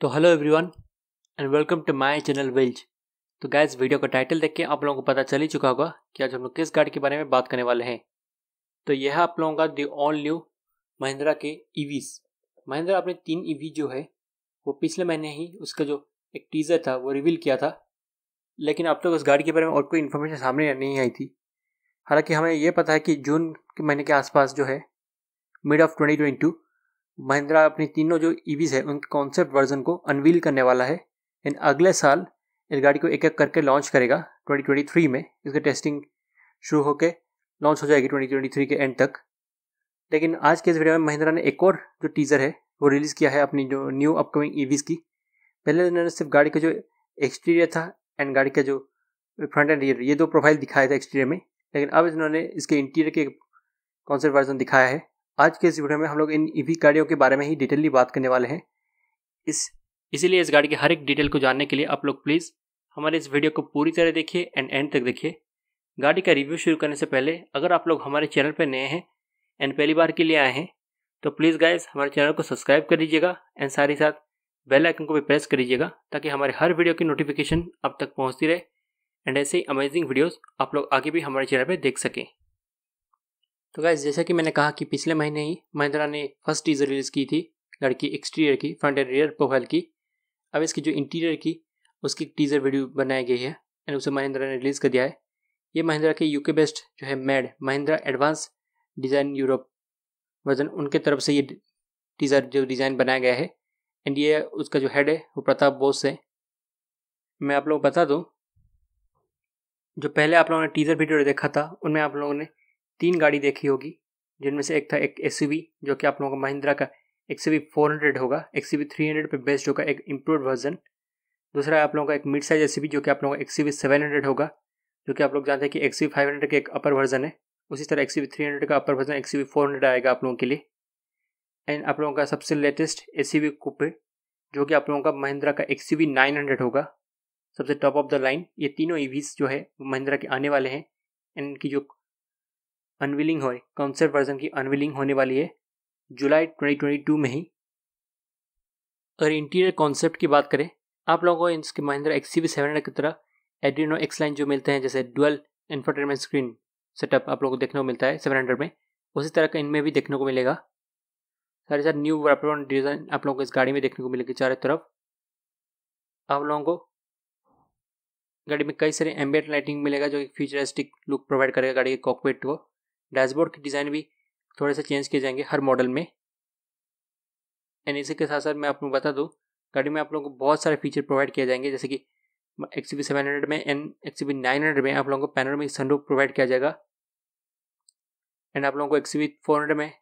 तो hello everyone and welcome to my channel विल्ज तो guys video का टाइटल देख के आप लोगों को पता चल ही चुका होगा कि आज हम लोग किस गाड़ी के बारे में बात करने वाले हैं। तो यह आप लोगों का दी ऑल न्यू महिंद्रा के ईवीस महिंद्रा अपने तीन ईवी जो है, वो पिछले महीने ही उसका जो एक टीज़र था, वो रिवील किया था। लेकिन अब तक तो उस गाड़ी के बारे में और कोई इन्फॉर्मेशन सामने नहीं आई थी। हालाँकि हमें यह पता है कि जून के महीने के आसपास जो है mid of twenty twenty two Mahindra अपनी तीनों जो ईवीज है, उनके कॉन्सेप्ट वर्जन को अनवील करने वाला है। इन अगले साल इस गाड़ी को एक एक करके लॉन्च करेगा 2023 में। इसकी टेस्टिंग शुरू होकर लॉन्च हो जाएगी 2023 के एंड तक। लेकिन आज के इस वीडियो में महिंद्रा ने एक और जो टीज़र है, वो रिलीज़ किया है अपनी जो न्यू अपकमिंग ईवीज की। पहले उन्होंने सिर्फ़ गाड़ी का जो एक्सटीरियर था एंड गाड़ी का जो फ्रंट एंड रियर ये दो प्रोफ़ाइल दिखाया था एक्सटीरियर में। लेकिन अब इन्होंने इसके इंटीरियर के कॉन्सेप्ट वर्जन दिखाया है। आज के इस वीडियो में हम लोग इन ईवी गाड़ियों के बारे में ही डिटेलली बात करने वाले हैं। इस, इसीलिए इस गाड़ी के हर एक डिटेल को जानने के लिए आप लोग प्लीज़ हमारे इस वीडियो को पूरी तरह देखिए एंड एंड तक देखिए। गाड़ी का रिव्यू शुरू करने से पहले अगर आप लोग हमारे चैनल पर नए हैं एंड पहली बार के लिए आए हैं तो प्लीज़ गाइज़ हमारे चैनल को सब्सक्राइब कर लीजिएगा एंड साथ ही साथ बेल आइकन को भी प्रेस कर लीजिएगा ताकि हमारे हर वीडियो की नोटिफिकेशन अब तक पहुँचती रहे। एंड ऐसे ही अमेजिंग वीडियोस आप लोग आगे भी हमारे चैनल पर देख सकें। तो गाइज़ जैसा कि मैंने कहा कि पिछले महीने ही महिंद्रा ने फ़र्स्ट टीजर रिलीज़ की थी गाड़ी की एक्सटीरियर की फ्रंट एंड रियर प्रोफ़ाइल की। अब इसकी जो इंटीरियर की, उसकी टीजर वीडियो बनाई गई है एंड उसे महिंद्रा ने रिलीज़ कर दिया है। ये महिंद्रा के यूके बेस्ट जो है mad Mahindra advance design Europe version उनके तरफ़ से ये टीज़र जो डिज़ाइन बनाया गया है। एंड ये उसका जो हेड है, वो प्रताप बोस है। मैं आप लोगों को बता दूँ, जो पहले आप लोगों ने टीज़र वीडियो देखा था, उनमें आप लोगों ने तीन गाड़ी देखी होगी जिनमें से एक था एक एस जो कि आप लोगों का महिंद्रा का एक्स वी फोर हंड्रेड होगा एक्स वी थ्री हंड्रेड पर बेस्ड होगा एक इम्प्रूव वर्जन दूसरा आप लोगों का एक मिड साइज़ एस जो कि आप लोगों का एक्स वी सेवन हंड्रेड होगा जो कि आप लोग जानते हैं कि एक्स वी फाइव हंड्रेड का एक अपर वर्जन है उसी तरह एक्स वी थ्री हंड्रेड का upper version X V four hundred आएगा आप लोगों के लिए एंड आप लोगों का सबसे लेटेस्ट एस वी कूपे जो कि आप लोगों का महिंद्रा का एक्स वी नाइन हंड्रेड होगा सबसे टॉप ऑफ़ द लाइन ये तीनों ईवीज जो है महिंद्रा के आने वाले हैं एंड इनकी जो अनविलिंग हो कॉन्सेप्ट वर्जन की अनविलिंग होने वाली है? जुलाई 2022 में ही। अगर इंटीरियर कॉन्सेप्ट की बात करें, आप लोगों को इसके महिंद्रा एक्स सी सेवन की तरह एड्रीनो एक्स लाइन जो मिलते हैं, जैसे डुअल इन्फरटेनमेंट स्क्रीन सेटअप आप लोगों को देखने को मिलता है सेवन हंड्रेड में, उसी तरह का इनमें भी देखने को मिलेगा। सारे साथ न्यू वेपन डिज़ाइन आप लोगों को इस गाड़ी में देखने को मिलेगी चारों तरफ़। आप लोगों को गाड़ी में कई सारे एम्बियट लाइटिंग मिलेगा जो एक फ्यूचरिस्टिक लुक प्रोवाइड करेगा गाड़ी के कॉकपिट को। डैशबोर्ड की डिज़ाइन भी थोड़े से चेंज किए जाएँगे हर मॉडल में। एंड इसी के साथ साथ मैं आप आपको बता दूँ, गाड़ी में आप लोगों को बहुत सारे फीचर प्रोवाइड किए जाएँगे, जैसे कि एक्स सी सेवन हंड्रेड में and X C nine hundred में आप लोगों को पैनल पैनोरमिक सनरूफ प्रोवाइड किया जाएगा। एंड आप लोगों को एक्स सी फोर हंड्रेड में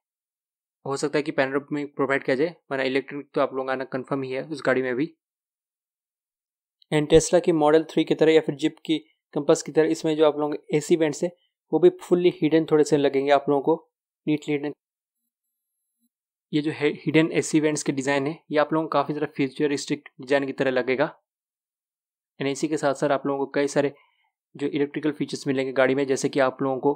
हो सकता है कि पैनोरमिक प्रोवाइड किया जाए, वरना इलेक्ट्रिक तो आप लोगों का आना कन्फर्म ही है उस गाड़ी में भी। एंड टेस्ला की मॉडल थ्री की तरह या फिर जिप की कंपस की तरह, इसमें जो आप लोगों ए सी वेंट्स है वो भी फुल्ली हिडन थोड़े से लगेंगे आप लोगों को नीटली हिडन ये जो है हिडन एस इवेंट्स के डिज़ाइन है, ये आप लोगों को काफ़ी ज़्यादा फ्यूचरिस्टिक डिज़ाइन की तरह लगेगा. एंड इसी के साथ साथ आप लोगों को कई सारे जो इलेक्ट्रिकल फीचर्स मिलेंगे गाड़ी में, जैसे कि आप लोगों को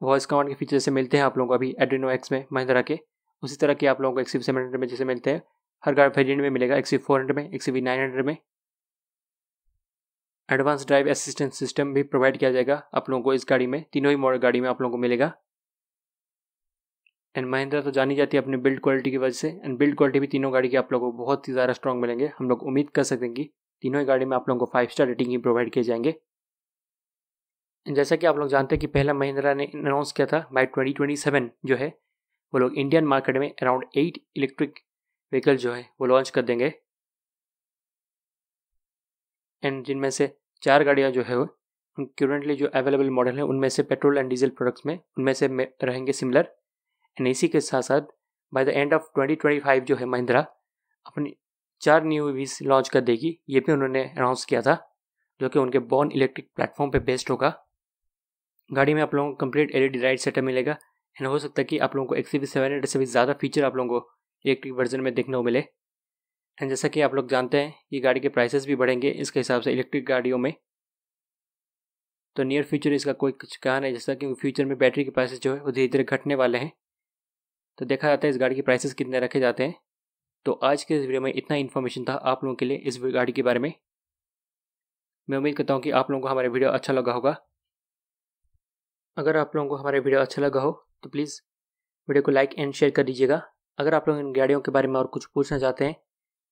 वॉइस कमांड के फीचर से मिलते हैं आप लोगों को अभी एड्रीनो एक्स में महिंद्रा के. उसी तरह के आप लोगों को एक्सी सेवन हंड्रेड में जैसे मिलते हैं, हर गाड़ी वेरियंट में मिलेगा एक्सी फोर हंड्रेड में एक्सी नाइन हंड्रेड में. एडवांस ड्राइव असिस्टेंस सिस्टम भी प्रोवाइड किया जाएगा आप लोगों को इस गाड़ी में, तीनों ही मॉडल गाड़ी में आप लोगों को मिलेगा। एंड महिंद्रा तो जानी जाती है अपनी बिल्ड क्वालिटी की वजह से एंड बिल्ड क्वालिटी भी तीनों गाड़ी की आप लोगों को बहुत ही ज़्यादा स्ट्रॉन्ग मिलेंगे। हम लोग उम्मीद कर सकते हैं कि तीनों ही गाड़ी में आप लोगों को फाइव स्टार रेटिंग ही प्रोवाइड किए जाएँगे। जैसा कि आप लोग जानते हैं कि पहला महिंद्रा ने अनाउंस किया था बाई ट्वेंटी जो है, वो लोग इंडियन मार्केट में अराउंड एट इलेक्ट्रिक व्हीकल जो है, वो लॉन्च कर देंगे। एंड जिनमें से चार गाड़ियाँ जो है क्यूरेंटली जो अवेलेबल मॉडल हैं, उनमें से पेट्रोल एंड डीजल प्रोडक्ट्स में, उनमें से रहेंगे सिमिलर एंड इसी के साथ साथ बाय द एंड ऑफ़ 2025 जो है महिंद्रा, अपनी चार न्यू वीज लॉन्च कर देगी। ये भी उन्होंने अनाउंस किया था, जो कि उनके बॉर्न इलेक्ट्रिक प्लेटफॉर्म पे बेस्ड होगा। गाड़ी में आप लोगों को कंप्लीट ई राइट सेटअप मिलेगा। एंड हो सकता है कि आप लोगों को एक्सी सेवन से भी ज़्यादा फीचर आप लोगों को इलेक्ट्रिक वर्जन में देखने को मिले। एंड जैसा कि आप लोग जानते हैं, ये गाड़ी के प्राइसेस भी बढ़ेंगे इसके हिसाब से इलेक्ट्रिक गाड़ियों में। तो नियर फ्यूचर इसका कोई कुछ कहा नहीं, जैसा कि फ्यूचर में बैटरी के प्राइसेस जो है, वो धीरे धीरे घटने वाले हैं। तो देखा जाता है इस गाड़ी के प्राइसेस कितने रखे जाते हैं। तो आज के इस वीडियो में इतना इन्फॉर्मेशन था आप लोगों के लिए इस गाड़ी के बारे में। मैं उम्मीद करता हूँ कि आप लोगों को हमारा वीडियो अच्छा लगा होगा। अगर आप लोगों को हमारा वीडियो अच्छा लगा हो तो प्लीज़ वीडियो को लाइक एंड शेयर कर दीजिएगा। अगर आप लोग इन गाड़ियों के बारे में और कुछ पूछना चाहते हैं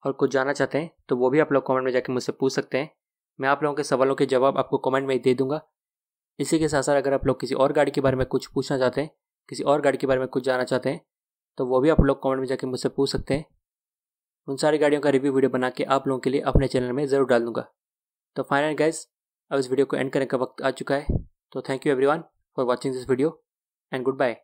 और कुछ जानना चाहते हैं तो वो भी आप लोग कमेंट में जाकर मुझसे पूछ सकते हैं। मैं आप लोगों के सवालों के जवाब आपको कमेंट में ही दे दूँगा। इसी के साथ साथ अगर आप लोग किसी और गाड़ी के बारे में कुछ पूछना चाहते हैं, किसी और गाड़ी के बारे में कुछ जानना चाहते हैं तो वो भी आप लोग कमेंट में जाकर मुझसे पूछ सकते हैं। उन सारी गाड़ियों का रिव्यू वीडियो बना के आप लोगों के लिए अपने चैनल में ज़रूर डाल दूँगा। तो फाइनल गाइज़ अब इस वीडियो को एंड करने का वक्त आ चुका है। तो thank you everyone for watching this video and goodbye